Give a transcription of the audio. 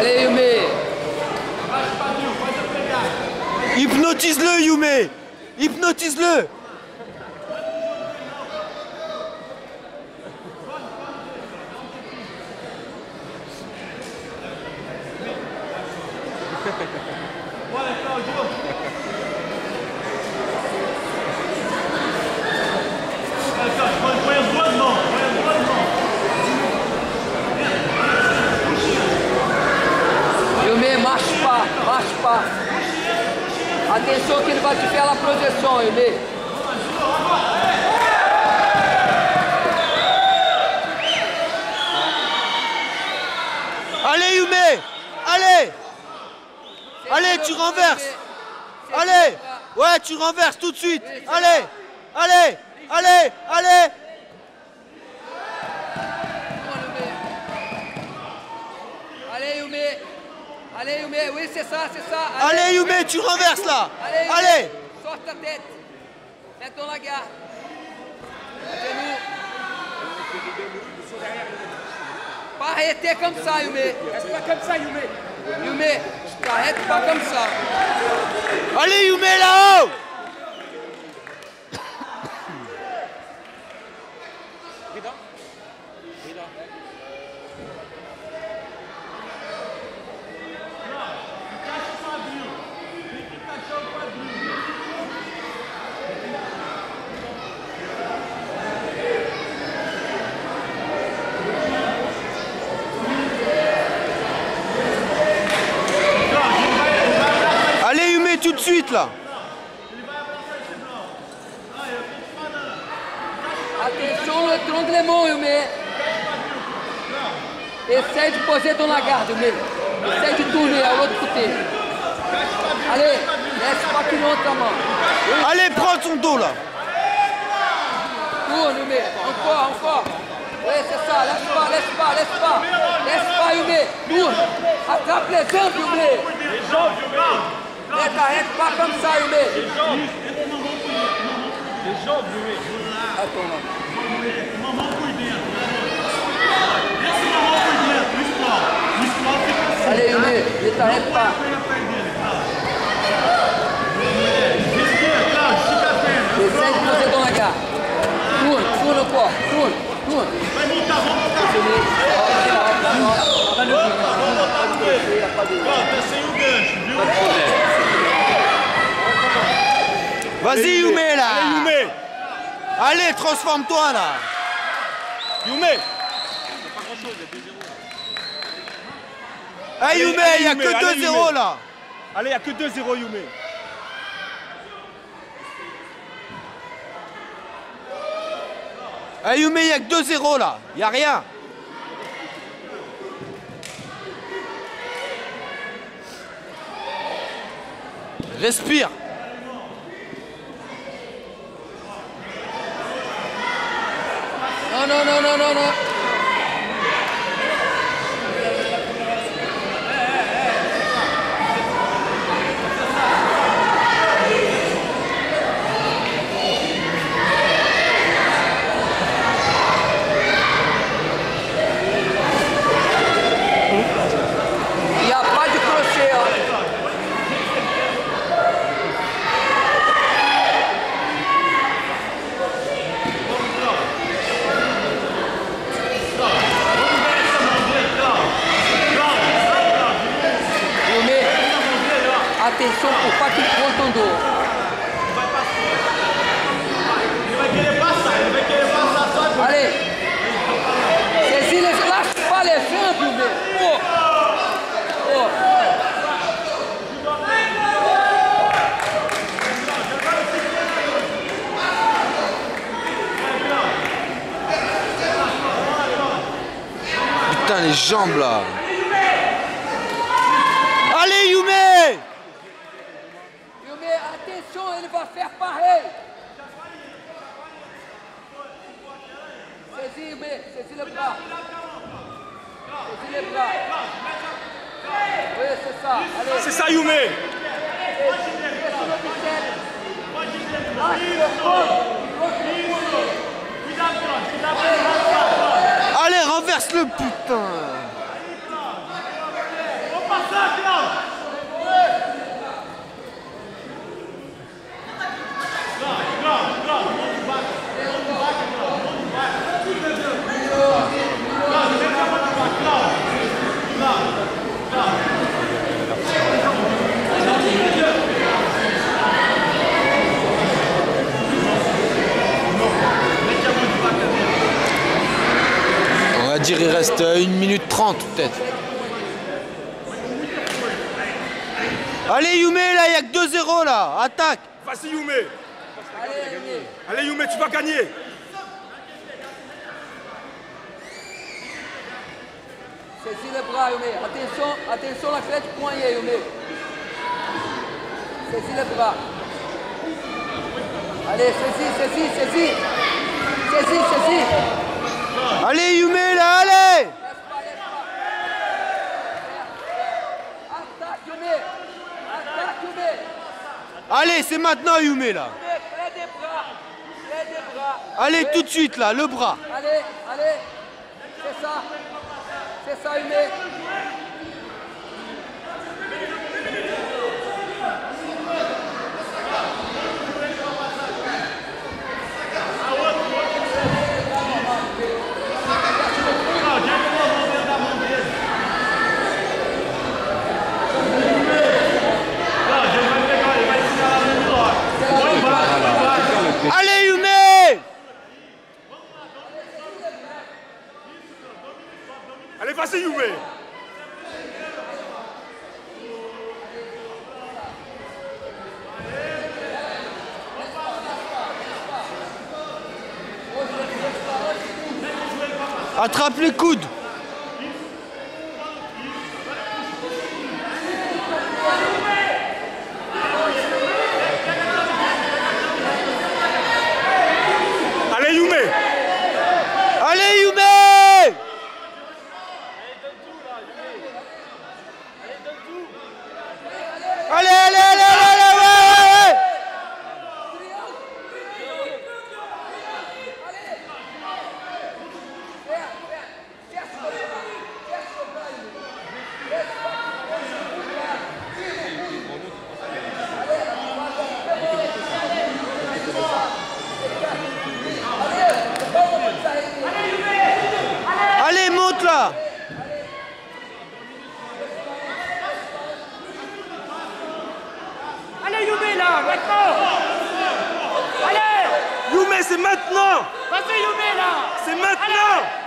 Allez, Yumé. Hypnotise-le, Yume Hypnotise-le pas. Atenção que ele vai te faire la projeção, Yumé. Allez, Yume Allez! Allez, tu renverses! Allez! Ouais, tu renverses tout de suite! Allez! Allez! Allez! Allez, Yumé. Allez, Yumé. Oui, c'est ça, c'est ça. Allez, Yume, tu renverses là Allez. Allez Sorte ta tête. Mets-toi la garde. Genou. Pas arrêter comme ça, Yumé. Reste pas comme ça, Yumé. Yumé, t'arrêtes pas comme ça. Allez, Yume, là-haut Atenção no étranglement, Yumé. Essaye de poser ton lagarde, Yumé. Essaye de tourner à l'autre côté. Allez, laisse pas qu'il monte ta main. Allez, prends son dos là Tourne, Yumé. Encore, encore. Oui, c'est ça. Laisse pas, laisse pas, laisse pas. Laisse pas, Yumé. Tourne. Attrape les jambes, Yumé. Les jambes, Yumé. Ne t'arrête pas comme ça, Yumé jogo, ele Ah, toma. Mamão por dentro. essa mamão por dentro, o spawn. O spawn fica assim. Olha aí, Ele tá repado. Descende que você toma cá. Turno, turno, pô. Turno, turno. Vai voltar, vamos voltar. Vai voltar, vamos voltar Vazio! Là Allez, transforme-toi là. Allez, Yume, allez, il y a Yume, que allez, 2-0 Yume. là. Allez, il n'y a que 2-0, Yumé. Hey Yume, il y a que 2-0 là. Il y a rien. Respire no, no, no, no, no. Atenção pour pas qu'il prenne ton dos. Ele vai querer passar, ele vai querer passar só agora. Allez. Saisis les lâche pas les jambes, Yumé. Oh. Oh. Putain, les jambes là Allez Yumé, attention, ele vai faire pareil. Saisis, Yumé, saisis le bras. Saisis les bras. Oui, c'est ça. Allez. C'est ça, Yumé. Allez, renverse-le putain On va dire il reste 1 minute 30 peut-être. Allez Yume là, il n'y a que 2-0 là, attaque Vas-y Yume Allez, Yume. Tu vas gagner Saisis les bras, Yume. Attention, attention la crête poignet, Yume. Saisis les bras. Allez, saisis, saisis, saisis. Saisis, saisis. Allez Yume là, allez. Allez, c'est maintenant Yume là. Allez tout de suite là, le bras Allez, allez. C'est ça. C'est ça, Yume. Allez Yume Allez, vas-y Yume Attrape les coudes Allez Yume Allez Yume Allez, allez, allez, allez, allez, ouais, ouais, ouais. Allez, monte là Allez Youmé là, maintenant Allez Yume, c'est maintenant Vas-y Youmé là C'est